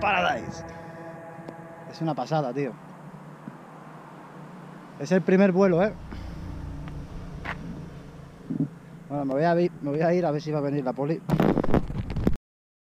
paradise. Es una pasada, tío. Es el primer vuelo, ¿eh? Bueno, me voy a, me voy a ir a ver si va a venir la poli.